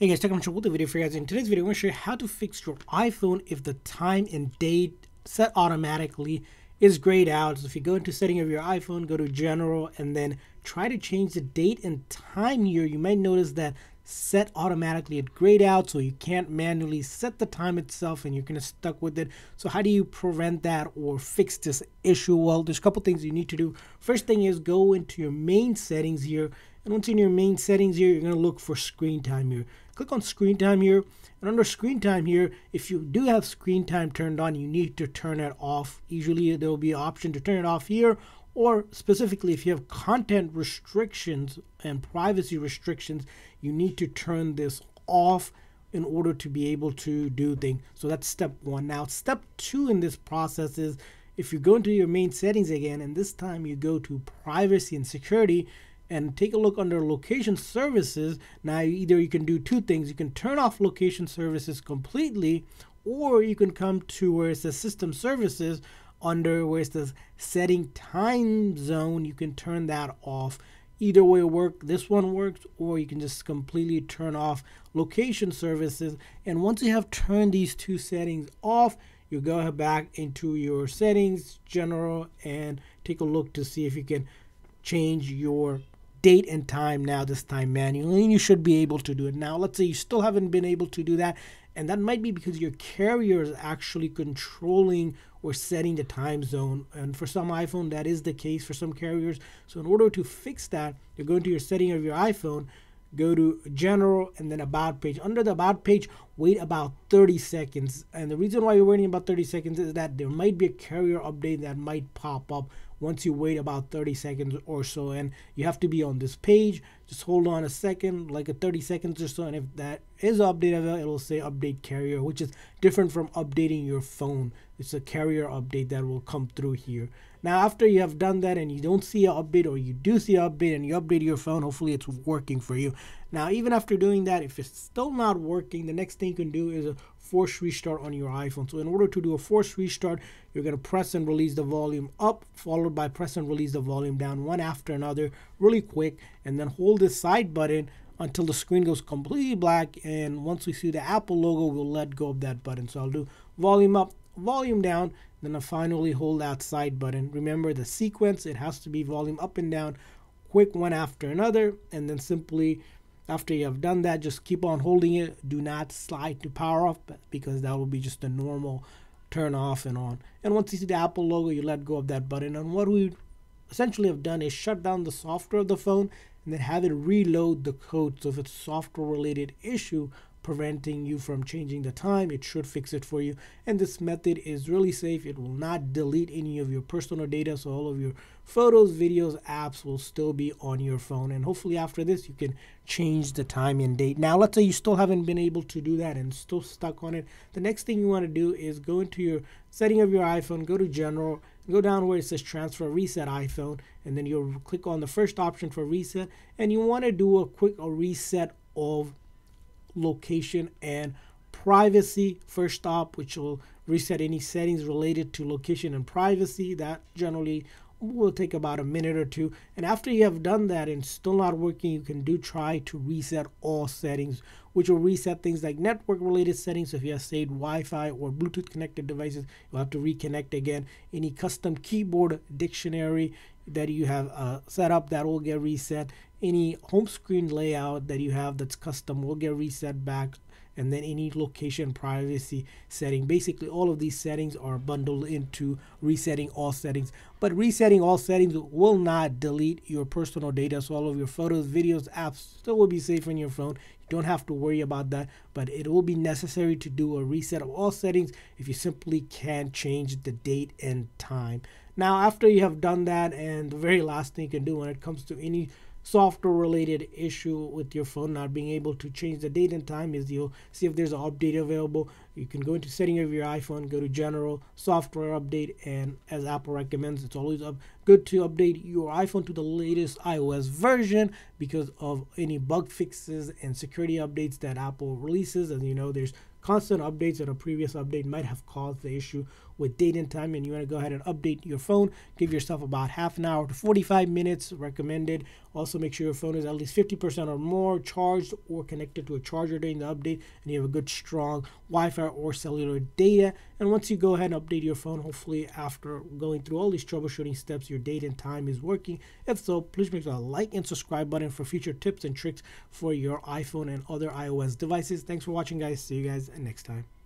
Hey guys, Tech with the video for you guys. In today's video, I'm going to show you how to fix your iPhone if the time and date set automatically is grayed out. So if you go into setting of your iPhone, go to general and then try to change the date and time here, you might notice that set automatically at grayed out so you can't manually set the time itself and you're kind of stuck with it. So how do you prevent that or fix this issue? Well, there's a couple things you need to do. First thing is go into your main settings here and once in your main settings here, you're going to look for screen time here. Click on screen time here. And under screen time here, if you do have screen time turned on, you need to turn it off. Usually there will be an option to turn it off here or specifically if you have content restrictions and privacy restrictions, you need to turn this off in order to be able to do things. So that's step one. Now, step two in this process is if you go into your main settings again, and this time you go to privacy and security, and take a look under location services. Now, either you can do two things. You can turn off location services completely, or you can come to where it says system services under where it says setting time zone. You can turn that off. Either way work. This one works, or you can just completely turn off location services. And once you have turned these two settings off, you go back into your settings, general, and take a look to see if you can change your date and time now this time manually and you should be able to do it now. Let's say you still haven't been able to do that and that might be because your carrier is actually controlling or setting the time zone. And for some iphone that is the case for some carriers. So in order to fix that you go into your setting of your iphone go to general and then about page. Under the about page wait about 30 seconds. And the reason why you're waiting about 30 seconds is that there might be a carrier update that might pop up once you wait about 30 seconds or so and you have to be on this page. Just hold on a second like a 30 seconds or so and if that is updated it'll say update carrier which is different from updating your phone. It's a carrier update that will come through here. Now after you have done that and you don't see an update or you do see an update and you update your phone hopefully it's working for you. Now even after doing that if it's still not working the next thing you can do is force restart on your iphone. So in order to do a force restart you're going to press and release the volume up followed by press and release the volume down one after another really quick and then hold this side button until the screen goes completely black and once we see the apple logo we'll let go of that button. So i'll do volume up volume down then I finally hold that side button. Remember the sequence it has to be volume up and down quick one after another and then simply after you have done that just keep on holding it do not slide to power off because that will be just a normal turn off and on. And once you see the Apple logo, you let go of that button. And what we essentially have done is shut down the software of the phone and then have it reload the code. So if it's software related issue, preventing you from changing the time. It should fix it for you. And this method is really safe. It will not delete any of your personal data. So all of your photos, videos, apps will still be on your phone. And hopefully after this, you can change the time and date. Now, let's say you still haven't been able to do that and still stuck on it. The next thing you want to do is go into your setting of your iPhone, go to general, go down where it says transfer reset iPhone, and then you'll click on the first option for reset. And you want to do a quick reset of location and privacy. First stop which will reset any settings related to location and privacy. That generally will take about a minute or two. And after you have done that and still not working you can do try to reset all settings which will reset things like network related settings. So if you have saved wi-fi or bluetooth connected devices you'll have to reconnect again. Any custom keyboard dictionary that you have uh, set up that will get reset any home screen layout that you have that's custom will get reset back and then any location privacy setting. Basically all of these settings are bundled into resetting all settings. But resetting all settings will not delete your personal data. So all of your photos videos apps still will be safe on your phone. You don't have to worry about that. But it will be necessary to do a reset of all settings if you simply can't change the date and time. Now after you have done that and the very last thing you can do when it comes to any software related issue with your phone not being able to change the date and time is you'll see if there's an update available you can go into setting of your iphone go to general software update and as apple recommends it's always a good to update your iPhone to the latest iOS version because of any bug fixes and security updates that Apple releases. As you know, there's constant updates that a previous update might have caused the issue with date and time and you want to go ahead and update your phone. Give yourself about half an hour to 45 minutes recommended. Also make sure your phone is at least 50% or more charged or connected to a charger during the update and you have a good strong wi-fi or cellular data and once you go ahead and update your phone hopefully after going through all these troubleshooting steps your date and time is working. If so please make sure to like and subscribe button for future tips and tricks for your iphone and other ios devices. Thanks for watching guys. See you guys next time